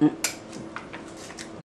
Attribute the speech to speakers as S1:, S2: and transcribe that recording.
S1: Mm.